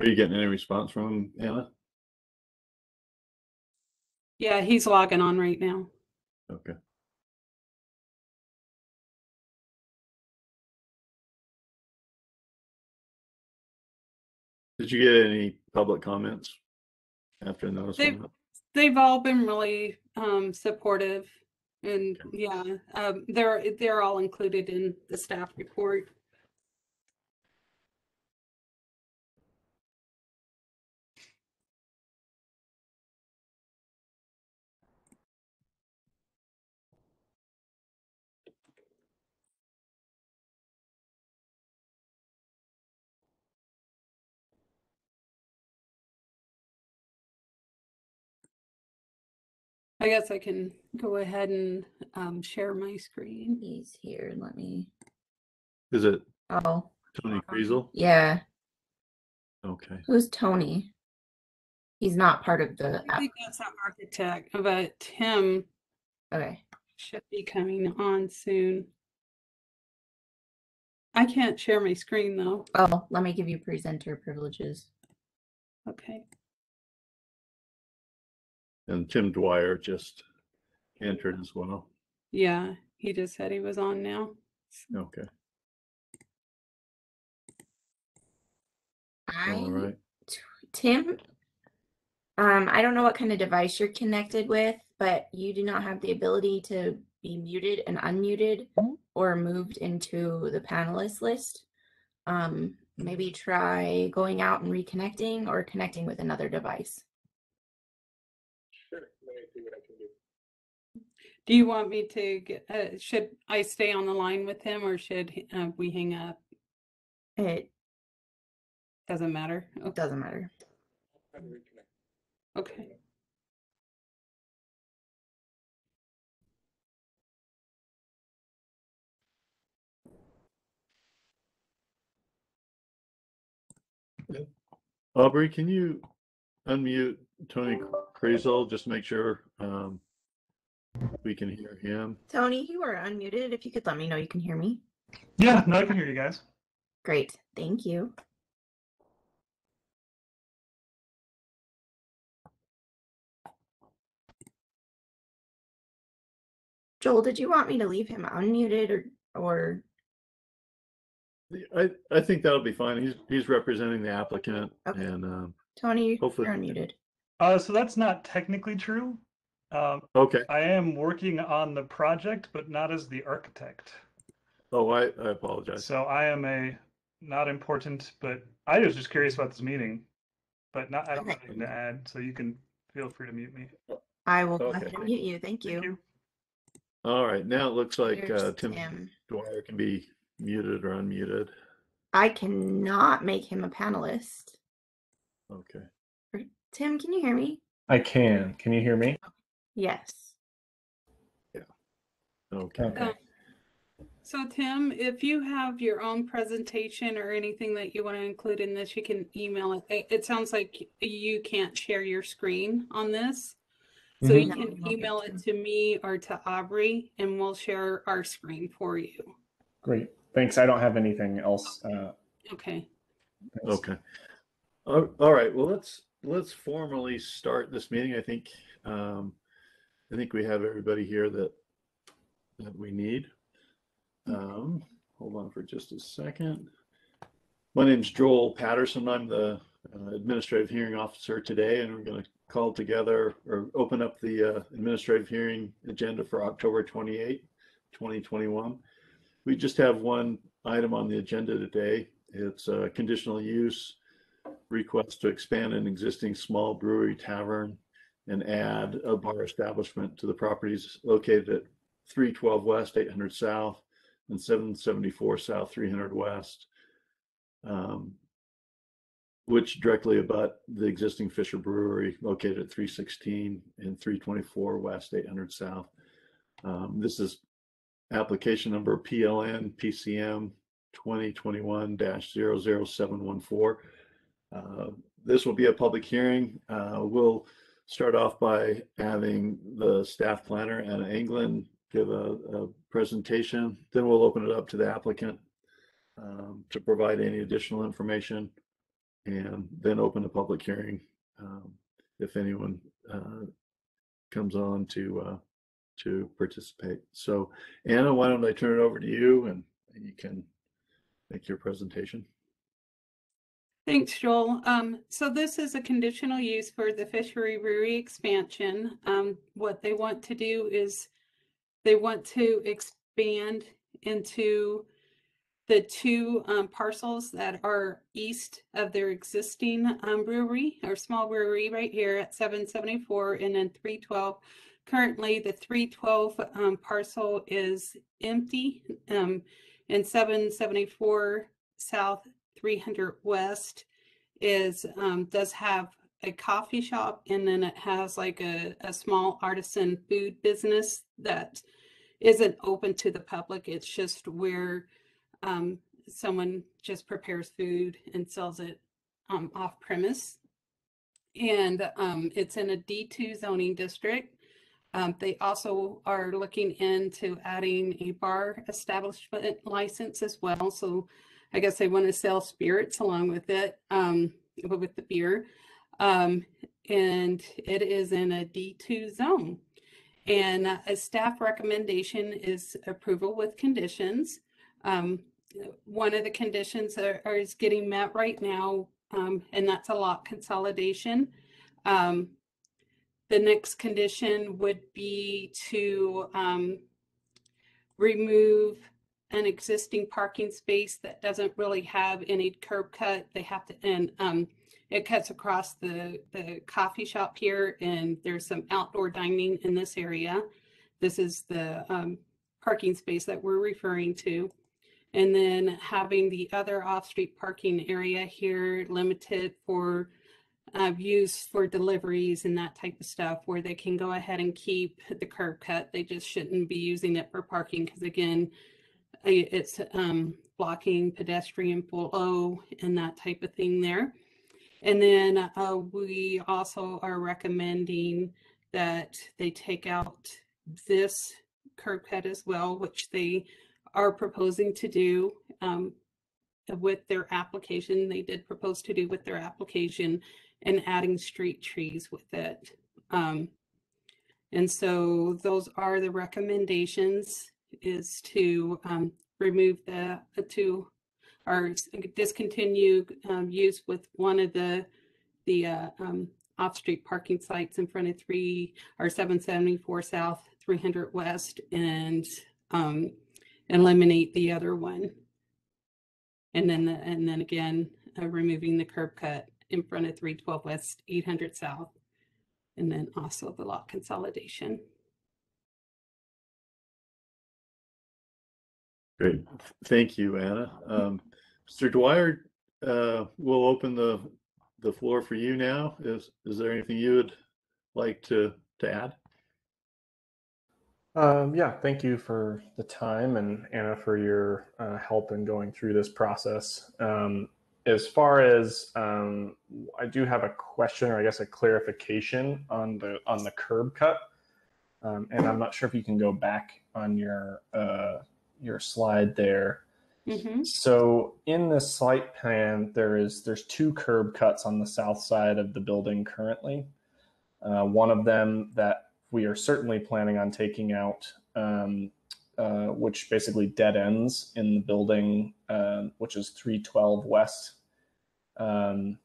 Are you getting any response from him, Anna? Yeah, he's logging on right now. Okay. Did you get any public comments after the notice? They- went out? They've all been really um supportive and yeah, um they're they're all included in the staff report. I guess I can go ahead and um share my screen. He's here. Let me. Is it Oh, Tony Kriesel? yeah. Okay. Who's Tony? He's not part of the. I app. think that's our architect, but Tim Okay. should be coming on soon. I can't share my screen though. Oh, let me give you presenter privileges. Okay. And Tim Dwyer just entered as well. Yeah, he just said he was on now. Okay. I All right. Tim, um, I don't know what kind of device you're connected with, but you do not have the ability to be muted and unmuted or moved into the panelist list. Um, maybe try going out and reconnecting or connecting with another device. Sure, let me see what I can do. Do you want me to get, uh, should I stay on the line with him or should uh, we hang up? It Doesn't matter. Okay. doesn't matter. Try to reconnect. Okay. Aubrey, can you unmute Tony Kriesel? Just make sure um, we can hear him. Tony, you are unmuted. If you could let me know you can hear me. Yeah, no, I can hear you guys. Great. Thank you. Joel, did you want me to leave him unmuted or or I, I think that'll be fine. He's, he's representing the applicant Okay. and, um, Tony, Hopefully- you're unmuted. Uh, so that's not technically true. Um, okay. I am working on the project, but not as the architect. Oh, I, I apologize. So I am a not important, but I was just curious about this meeting. But not, I don't have anything to add, so you can feel free to mute me. I will go Okay. mute you. Thank you. Thank you. All right, now it looks like Here's uh, Tim Tim. Dwyer can be muted or unmuted. I cannot make him a panelist. Okay. Tim, can you hear me? I can. Can you hear me? Yes. Okay. Okay. Um, So Tim, if you have your own presentation or anything that you want to include in this, you can email it. It, it sounds like you can't share your screen on this. So you can I won't be email it to. to me or to Aubrey and we'll share our screen for you. Great. Thanks. I don't have anything else. Uh, Okay. thanks. Okay. All all right, well, let's, let's formally start this meeting. I think, um, I think we have everybody here that, that we need. Um, hold on for just a second. My name's Joel Patterson. I'm the uh, Administrative Hearing Officer today, and we're going to call together or open up the uh, administrative hearing agenda for October 28, 2021. We just have one item on the agenda today. It's a conditional use request to expand an existing small brewery tavern and add a bar establishment to the properties located at 312 West, 800 South, and 774 South, 300 West, um, which directly abut the existing Fisher Brewery located at 316 and 324 West, 800 South. Um, This is application number PLN PCM 2021-00714. Uh, This will be a public hearing. Uh, We'll start off by having the staff planner, Anna England, give a, a presentation. Then we'll open it up to the applicant um, to provide any additional information. and then open the public hearing um, if anyone uh, comes on to uh, to participate. So, Anna, why don't I turn it over to you and you can make your presentation. Thanks, Joel. Um, so this is a conditional use for the Fisher brewery expansion. Um, what they want to do is they want to expand into the two um, parcels that are east of their existing um, brewery or small brewery right here at 774 and then 312. Currently, the 312 um, parcel is empty um, and 774 South 300 West is um, does have a coffee shop and then it has like a, a small artisan food business that isn't open to the public. It's just where um, someone just prepares food and sells it um, off premise. And um, it's in a D2 zoning district. Um, they also are looking into adding a bar establishment license as well. So I guess they want to sell spirits along with it, um, with the beer. Um, and it is in a D2 zone. And uh, a staff recommendation is approval with conditions. Um, one of the conditions are, are is getting met right now, um, and that's a lot consolidation. Um, the next condition would be to um, remove an existing parking space that doesn't really have any curb cut. They have to, and um, it cuts across the, the coffee shop here, and there's some outdoor dining in this area. This is the um, parking space that we're referring to. And then having the other off-street parking area here limited for uh, use for deliveries and that type of stuff where they can go ahead and keep the curb cut. They just shouldn't be using it for parking because again, it's um, blocking pedestrian flow and that type of thing there. And then uh, we also are recommending that they take out this curb cut as well, which they are proposing to do um, with their application. They did propose to do with their application and adding street trees with it. Um, and so those are the recommendations is to um, remove the, two or discontinue um, use with one of the the uh, um, off-street parking sites in front of three or 774 South, 300 West, and um, eliminate the other one. And then, the- and then again, uh, removing the curb cut in front of 312 West, 800 South, and then also the lot consolidation. Great. Thank you, Anna. Um, Mr. Dwyer, uh, we'll open the, the floor for you now. Is, is there anything you would like to, to add? Um, yeah, thank you for the time and Anna for your uh, help in going through this process. Um, as far as um, I do have a question or I guess a clarification on the on the curb cut, um, and I'm not sure if you can go back on your uh, your slide there. Mhm. So in this site plan, there is there's two curb cuts on the south side of the building currently. Uh, one of them that we are certainly planning on taking out, um, uh, which basically dead ends in the building, um, which is 312 West. Um,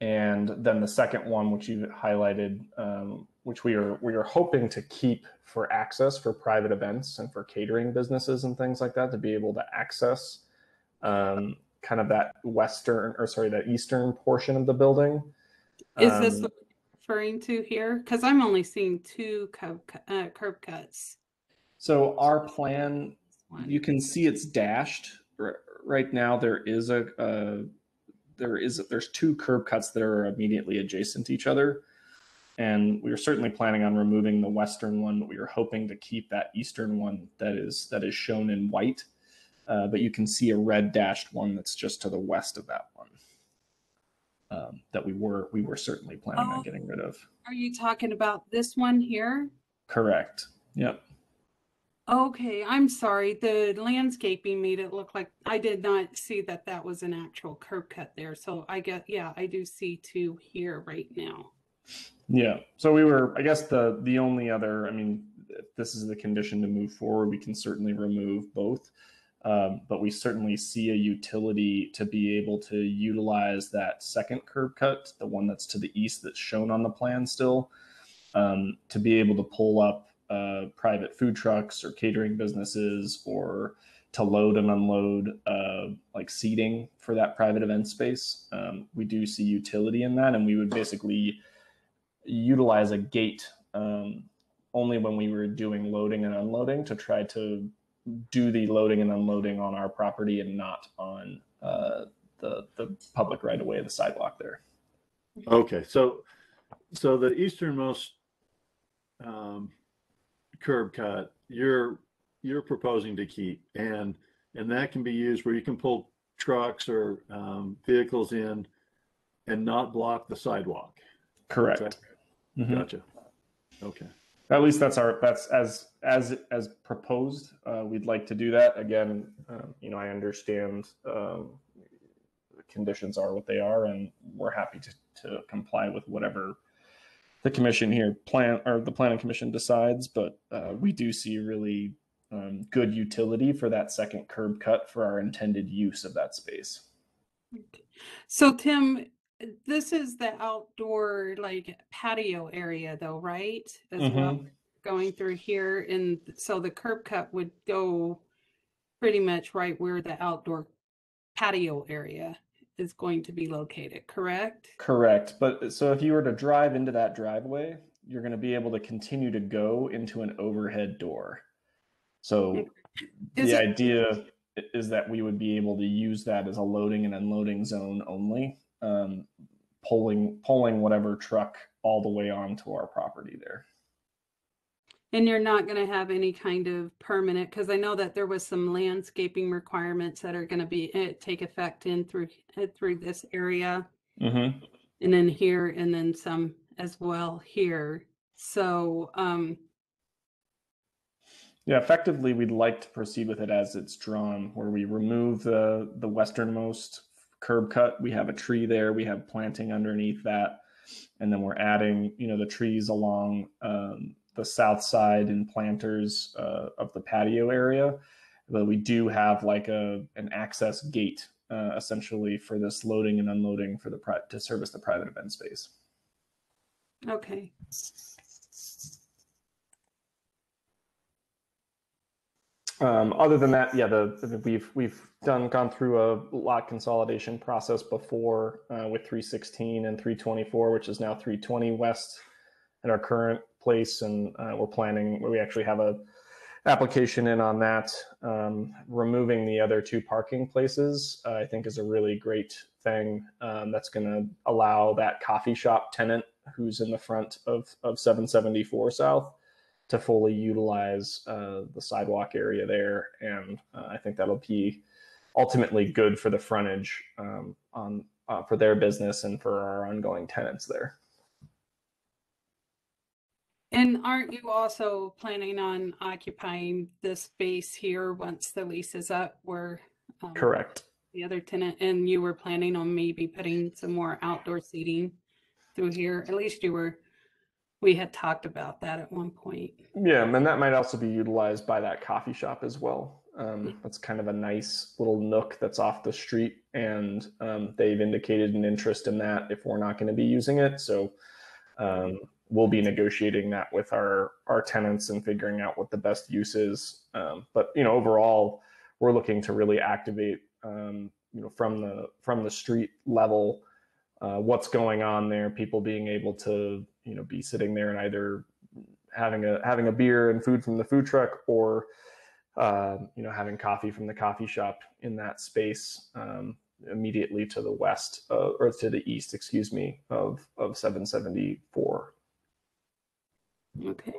and then the second one, which you highlighted, um, which we are we are hoping to keep for access for private events and for catering businesses and things like that to be able to access um, kind of that western or sorry that eastern portion of the building. Is this Um, what you're referring to here? Because I'm only seeing two curb, uh, curb cuts. So our plan, you can see it's dashed right now. There is a, uh, there is there's two curb cuts that are immediately adjacent to each other, and we are certainly planning on removing the western one. But we are hoping to keep that eastern one that is that is shown in white. Uh, but you can see a red dashed one that's just to the west of that one. Um, that we were we were certainly planning Oh. on getting rid of. Are you talking about this one here? Correct. Yep. Okay, I'm sorry. The landscaping made it look like I did not see that that was an actual curb cut there. So I get, yeah, I do see two here right now. Yeah. So we were, I guess the the only other, I mean, if this is the condition to move forward, we can certainly remove both. Um, but we certainly see a utility to be able to utilize that second curb cut, the one that's to the east that's shown on the plan still, um, to be able to pull up uh, private food trucks or catering businesses or to load and unload uh, like seating for that private event space. Um, we do see utility in that, and we would basically utilize a gate um, only when we were doing loading and unloading to try to do the loading and unloading on our property and not on uh, the the public right away, the sidewalk there. Okay, so, so the easternmost um, curb cut, you're, you're proposing to keep and, and that can be used where you can pull trucks or um, vehicles in and not block the sidewalk. Correct. Mhm. Gotcha. Okay, At least that's our that's as as as proposed. Uh, we'd like to do that again. Um, you know, I understand um, conditions are what they are, and we're happy to to comply with whatever the commission here plan or the planning commission decides. But uh, we do see really um, good utility for that second curb cut for our intended use of that space. So Tim, this is the outdoor like patio area though, right? As well, Mhm. going through here. And so the curb cut would go pretty much right where the outdoor patio area is going to be located, correct? Correct. But so if you were to drive into that driveway, you're going to be able to continue to go into an overhead door. So Is the it- idea is that we would be able to use that as a loading and unloading zone only, um, pulling pulling whatever truck all the way onto our property there. And you're not going to have any kind of permanent, because I know that there was some landscaping requirements that are going to be, eh, take effect in through, eh, through this area. Mm-hmm. and then here and then some as well here. So, um, Yeah, effectively, we'd like to proceed with it as it's drawn, where we remove the the westernmost curb cut. We have a tree there. We have planting underneath that, and then we're adding, you know, the trees along um, the south side and planters uh, of the patio area. But we do have like a an access gate, uh, essentially, for this loading and unloading for the pri- to service the private event space. okay. Um, other than that, yeah, the, the- we've we've done gone through a lot consolidation process before uh, with 316 and 324, which is now 320 West at our current place, and uh, we're planning. We actually have a application in on that. Um, removing the other two parking places, uh, I think, is a really great thing. Um, that's going to allow that coffee shop tenant who's in the front of of 774 South to fully utilize uh, the sidewalk area there, and uh, I think that'll be ultimately good for the frontage um, on uh, for their business and for our ongoing tenants there. And aren't you also planning on occupying this space here once the lease is up where um, Correct. the other tenant and you were planning on maybe putting some more outdoor seating through here? At least you were, we had talked about that at one point. Yeah, and that might also be utilized by that coffee shop as well. Um, that's kind of a nice little nook that's off the street, and um, they've indicated an interest in that if we're not going to be using it. So um, we'll be negotiating that with our our tenants and figuring out what the best use is. Um, but you know, overall, we're looking to really activate um, you know from the from the street level uh, what's going on there. People being able to you know be sitting there and either having a having a beer and food from the food truck or uh, you know having coffee from the coffee shop in that space um, immediately to the west uh, or to the east excuse me of of 774 Okay.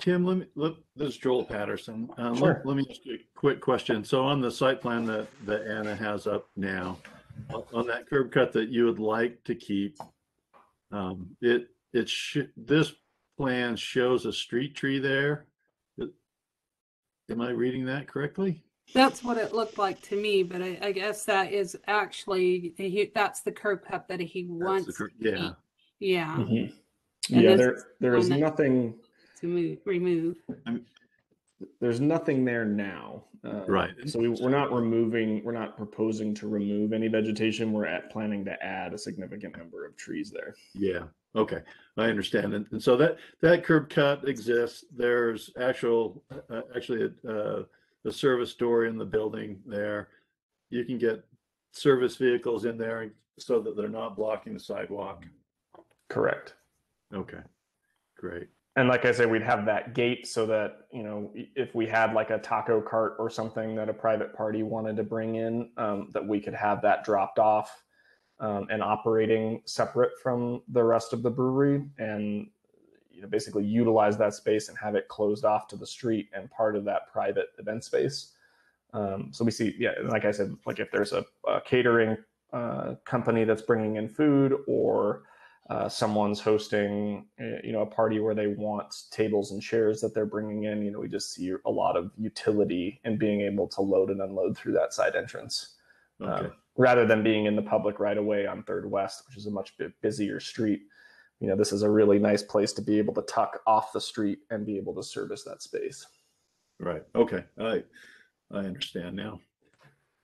Tim, let me, let, this is Joel Patterson. Um, Sure. let, let me ask you a quick question. So on the site plan that, that Anna has up now, on- on that curb cut that you would like to keep, um, it, it should, this plan shows a street tree there. Am I reading that correctly? That's what it looked like to me, but I, I guess that is actually, he, that's the curb cut that he That's the wants. Yeah, Yeah, Mhm. Yeah, this there is there is that- nothing to move, remove. there's nothing there now. Uh, Right. So we, we're not removing, we're not proposing to remove any vegetation. We're at planning to add a significant number of trees there. yeah, okay, I understand. And, and so that, that curb cut exists. There's actual, uh, actually, a, uh, a service door in the building there. You can get service vehicles in there so that they're not blocking the sidewalk. Correct. Okay, great. And like I said, we'd have that gate so that, you know, if we had like a taco cart or something that a private party wanted to bring in, um, that we could have that dropped off um, and operating separate from the rest of the brewery and, you know, basically utilize that space and have it closed off to the street and part of that private event space. Um, so we see, yeah, like I said, like if there's a, a catering uh, company that's bringing in food or uh, someone's hosting uh, you know a party where they want tables and chairs that they're bringing in. You know we just see a lot of utility in being able to load and unload through that side entrance. Okay, um, rather than being in the public right away on third west which is a much bit busier street you know this is a really nice place to be able to tuck off the street and be able to service that space. Right, okay, I, I understand now.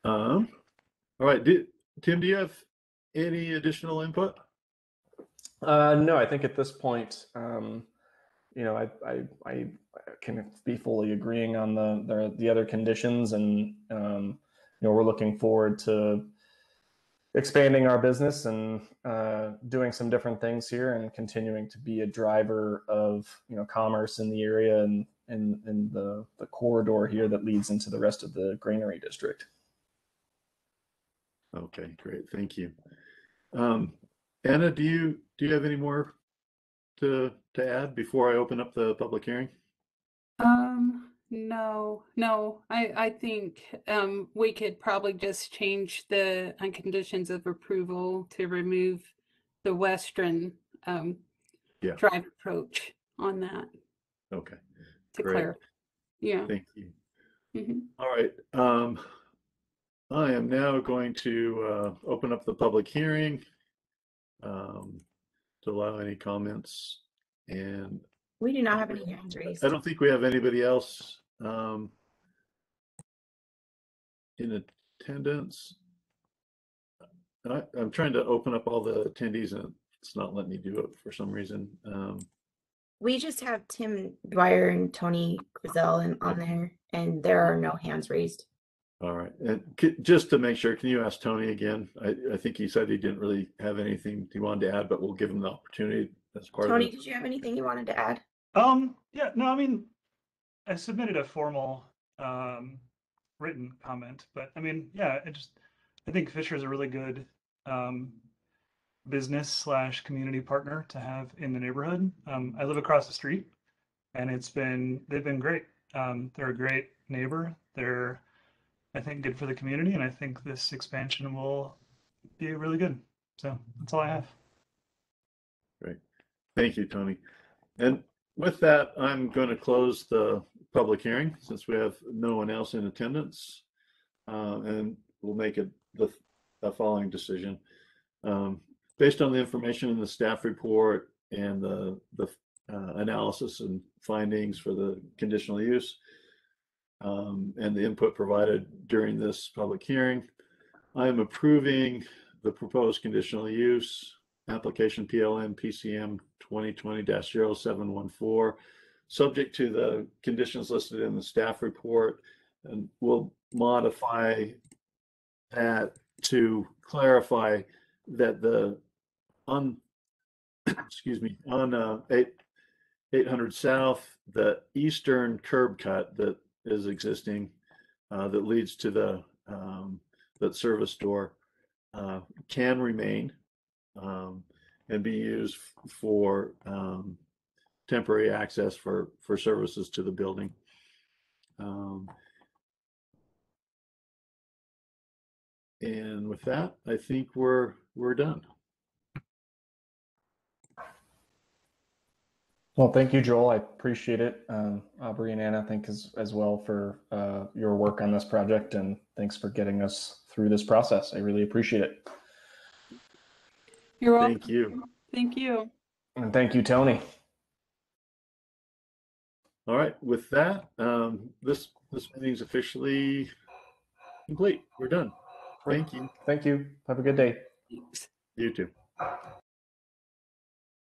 Um, all right, do, Tim, do you have any additional input? Uh, no, I think at this point, um, you know, I, I, I can be fully agreeing on the, the, the other conditions and, um, you know, we're looking forward to expanding our business and, uh, doing some different things here and continuing to be a driver of, you know, commerce in the area and, in in the, the corridor here that leads into the rest of the granary district. Okay, great, thank you. Um, Anna, do you, do you have any more to, to add before I open up the public hearing? Um, no, no, I, I think, um, we could probably just change the conditions of approval to remove the western, um, Yeah. drive approach on that Okay, to Great. clarify. Yeah. thank you. mhm. All right, um, I am now going to, uh, open up the public hearing. Um, to allow any comments and We do not have any hands raised. I don't think we have anybody else, um, in attendance. And I, I'm trying to open up all the attendees and it's not letting me do it for some reason. Um, We just have Tim Dwyer and Tony Kriesel in, on there, and there are no hands raised. All right, and c- just to make sure, can you ask Tony again? I, I think he said he didn't really have anything he wanted to add, but we'll give him the opportunity as part of Tony, it. did you have anything you wanted to add? Um, yeah, no, I mean, I submitted a formal, um, written comment, but I mean, yeah, it just, I think Fisher is a really good, um, business slash community partner to have in the neighborhood. Um, I live across the street and it's been, they've been great. Um, they're a great neighbor. They're, I think, good for the community and I think this expansion will be really good. So that's all I have. Great. Thank you, Tony. And with that, I'm going to close the public hearing since we have no one else in attendance. Uh, and we'll make it the, the following decision. Um, based on the information in the staff report and the, the uh, analysis and findings for the conditional use um, and the input provided during this public hearing, I am approving the proposed conditional use application PLM PCM 2020-0714, subject to the conditions listed in the staff report. And we'll modify that to clarify that the on, excuse me, on uh, eight, 800 South, the eastern curb cut that is existing uh, that leads to the, um, that service door uh, can remain um, and be used for um, temporary access for for services to the building. Um, and with that, I think we're we're done. Well, thank you, Joel. I appreciate it. Um, Aubrey and Anna, thank as as well for uh, your work on this project, and thanks for getting us through this process. I really appreciate it. You're welcome. Thank you. Thank you. And thank you, Tony. All right, with that, um, this, this meeting's officially complete. We're done. Thank you. Thank you. Have a good day. You too.